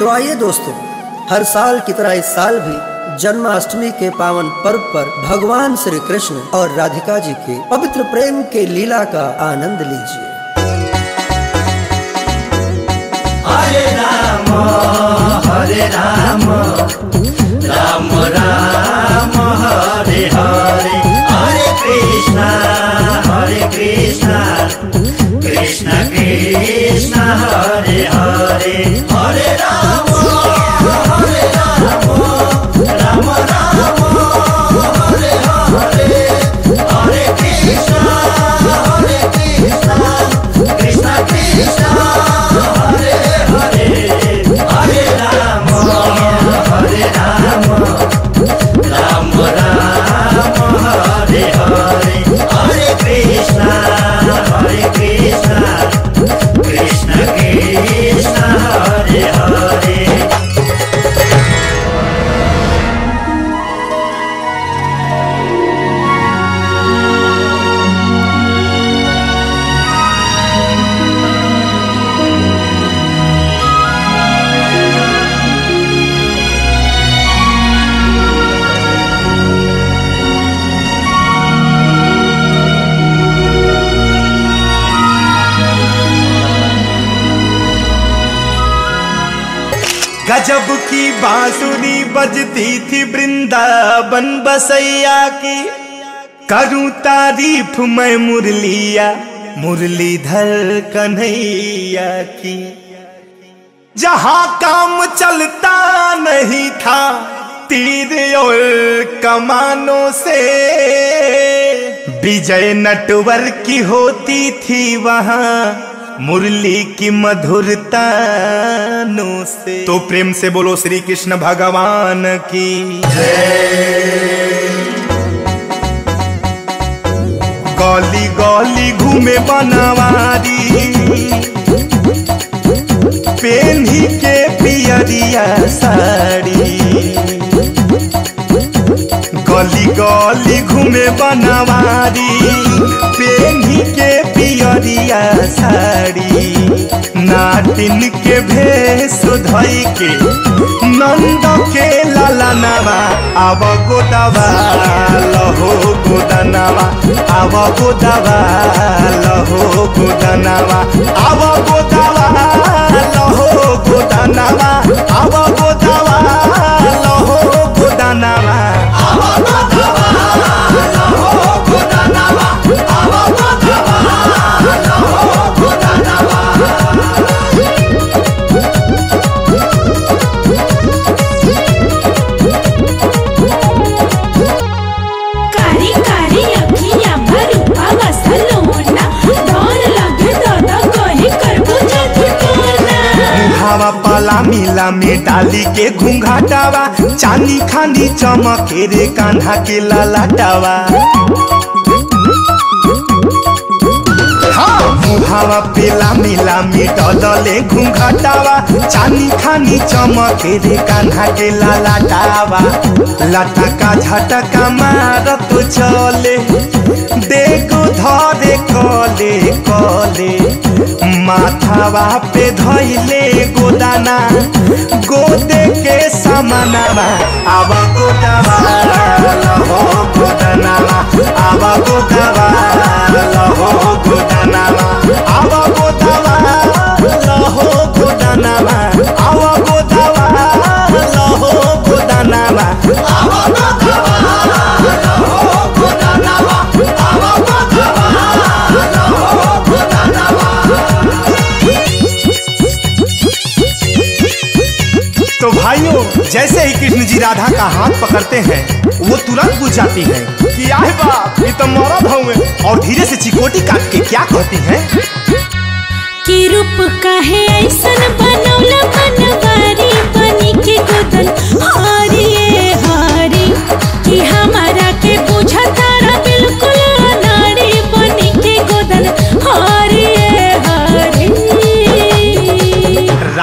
तो आइए दोस्तों, हर साल की तरह इस साल भी जन्माष्टमी के पावन पर्व पर भगवान श्री कृष्ण और राधिका जी के पवित्र प्रेम के लीला का आनंद लीजिए। हरे राम हरे राम राम राम, हरे हरे हरे कृष्ण हरे कृष्ण कृष्ण गजब की बांसुरी बजती थी वृंदावन बसैया की। करूँ तारीफ़ मैं मुरलिया, मुरलीधर कन्हैया की। जहाँ काम चलता नहीं था, तीर और कमानों से। विजय नटवर की होती थी वहाँ मुरली की मधुरता से। तो प्रेम से बोलो श्री कृष्ण भगवान की। गली गली घूमे बनवारी। पेन्ही के पियरिया साड़ी। गली गली घूमे बनवारी पेन्ही के पियरिया साड़ी नाटिन के भेष धई के नंद के ललनवा आव गोदवा, लहो गोदनवा, आव गोदवा, लहो गोदनवा, आव गोदवा, लहो गोदनवा, आव हवा पाला मिला में डाली के घूंघाटावा चांदी खानी चमके रे कान्हा के ललाटावा हाँ, मुहावा पेला मिला में डलले घूंघाटावा चांदी खानी चमके रे कान्हा के ललाटावा लटका झटका मारत चले देखो धरे कले कले। माथावा पे धैले गोदाना गोदे के समानावा आवा गोदावा हो गोदानावा जैसे ही कृष्ण जी राधा का हाथ पकड़ते हैं, वो तुरंत बुझ जाती है, कि आए बाप, ये तो भाव में और धीरे से चिकोटी काट के क्या कहती है? कि रूप काहे ऐसा बनौला बनवारी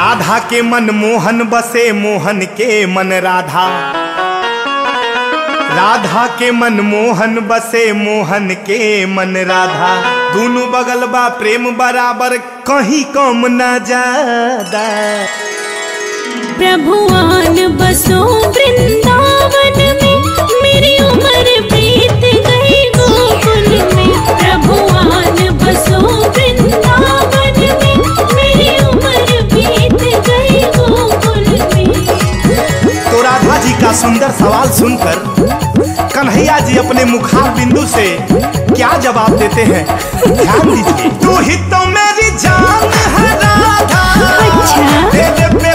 राधा के मन मोहन बसे, मोहन के मन राधा। राधा के मन मोहन बसे, मोहन के मन राधा। दोनों बगल बा, प्रेम बराबर, कहीं कम ना ज़्यादा प्रभुआन बसो वृंदावन में सवाल सुनकर कन्हैया जी अपने मुखार बिंदु से क्या जवाब देते हैं? ध्यान दीजिए। तू ही तो मेरी जान है राधा। अच्छा?